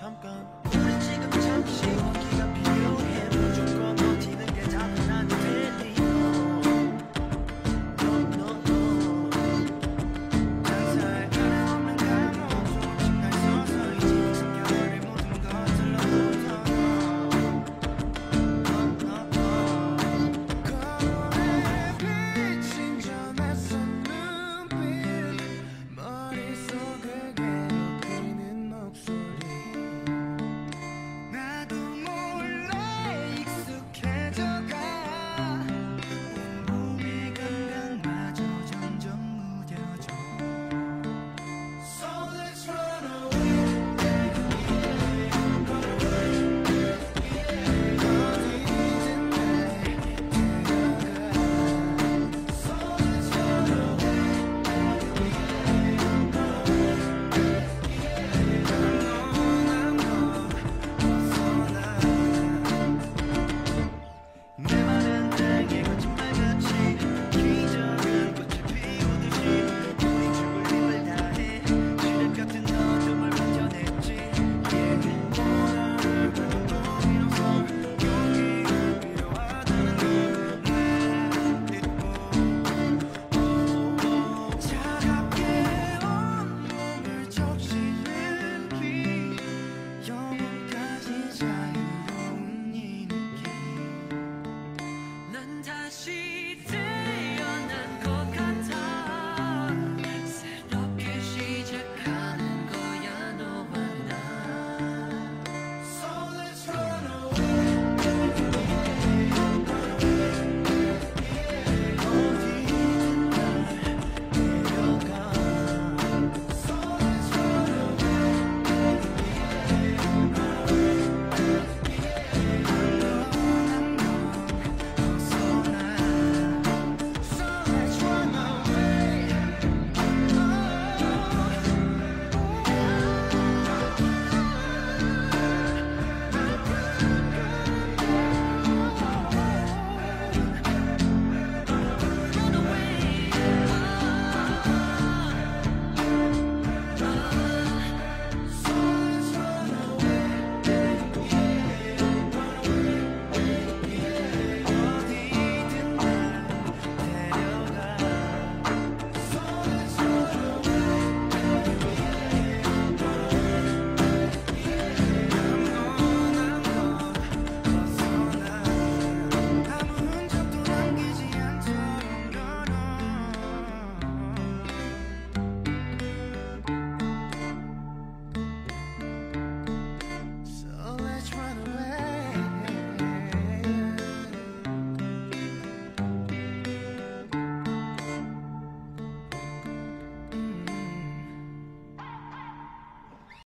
잠깐. 우리 지금 잠시 호기가